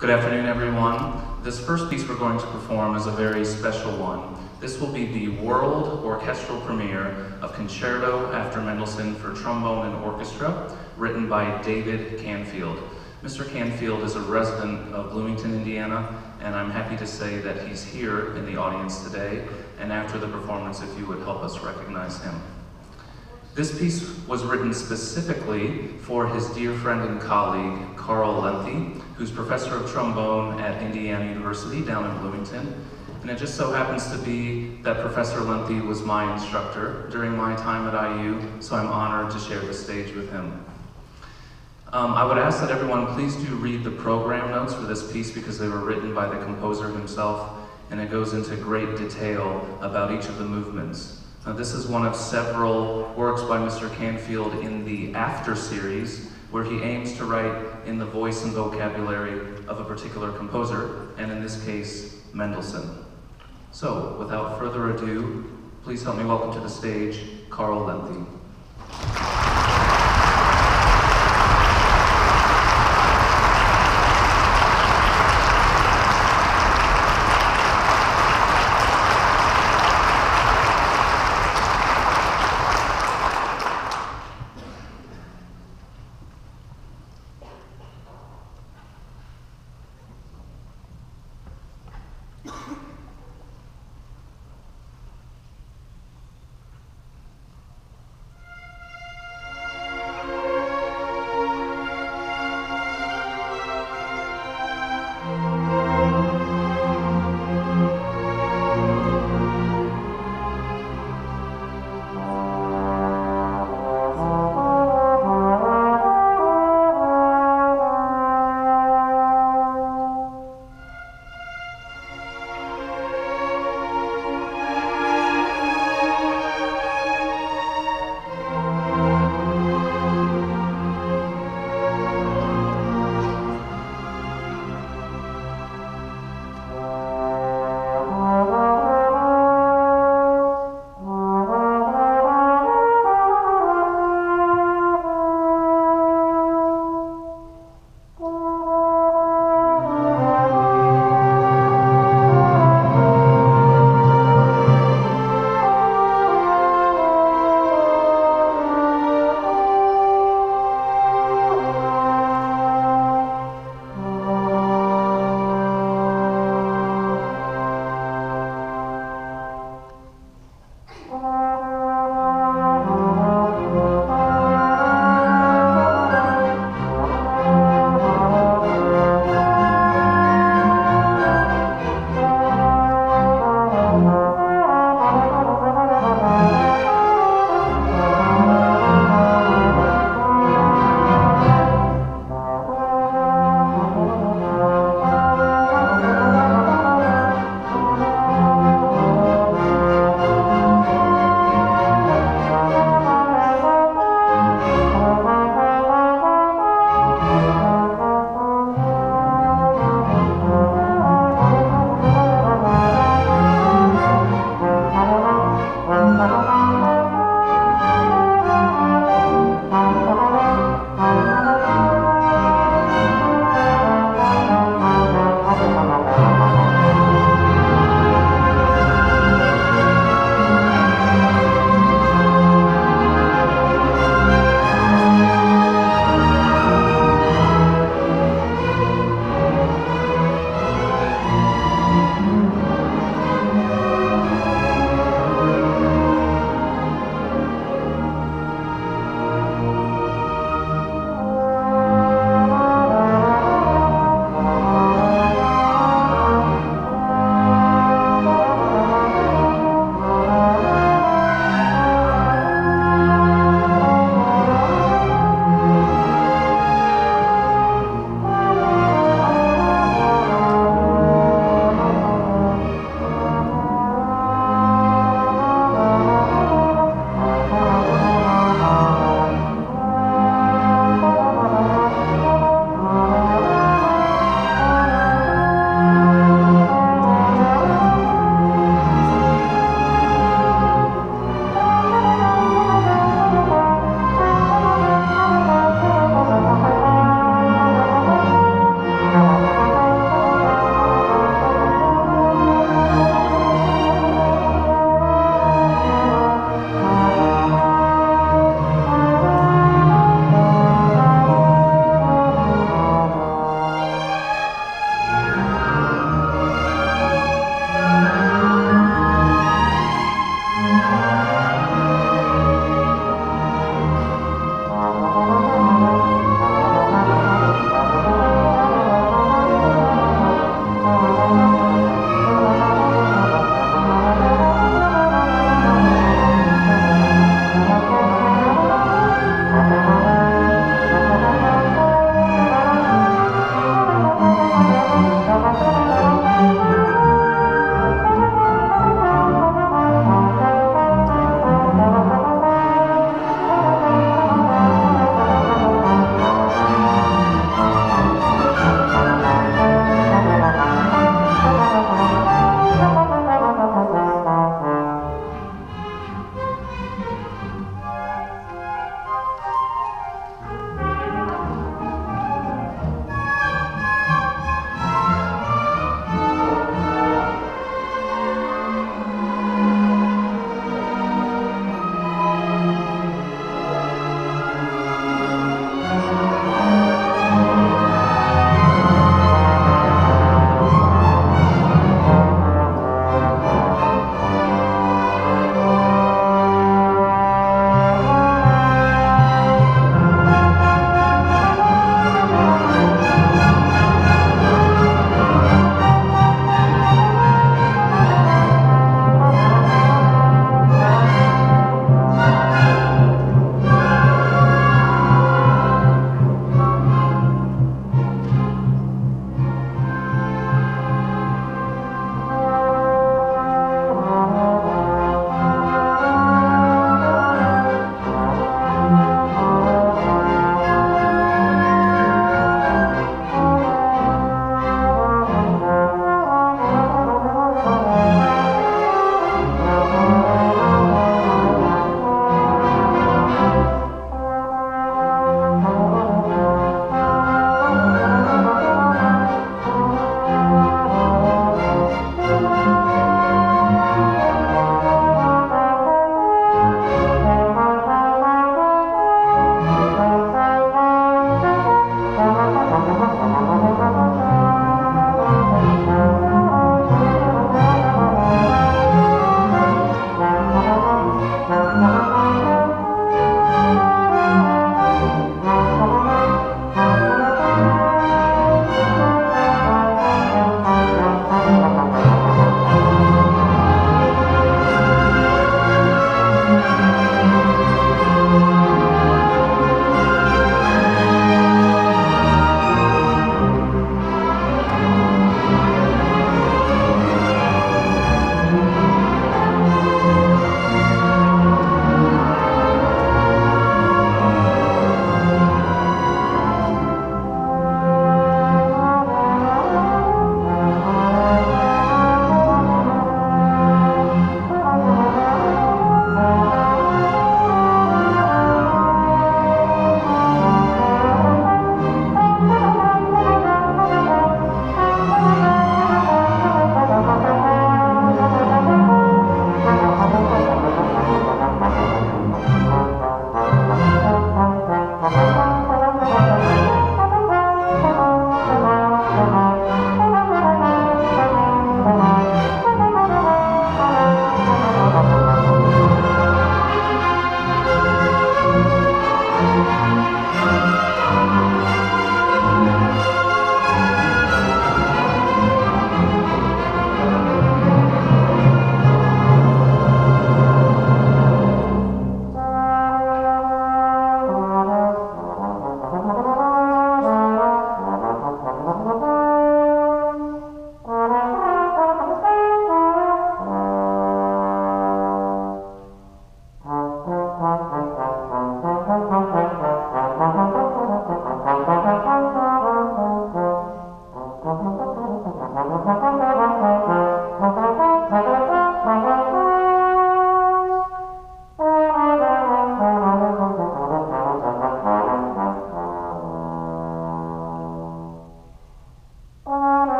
Good afternoon, everyone. This first piece we're going to perform is a very special one. This will be the world orchestral premiere of Concerto After Mendelssohn for Trombone and Orchestra, written by David Canfield. Mr. Canfield is a resident of Bloomington, Indiana, and I'm happy to say that he's here in the audience today, and after the performance, if you would help us recognize him. This piece was written specifically for his dear friend and colleague, Carl Lenthe, who's professor of trombone at Indiana University down in Bloomington. And it just so happens to be that Professor Lenthe was my instructor during my time at IU, so I'm honored to share the stage with him. Um, I would ask that everyone please do read the program notes for this piece because they were written by the composer himself, and it goes into great detail about each of the movements. Now, this is one of several works by Mr. Canfield in the After series, where he aims to write in the voice and vocabulary of a particular composer, and in this case, Mendelssohn. So, without further ado, please help me welcome to the stage Carl Lenthe.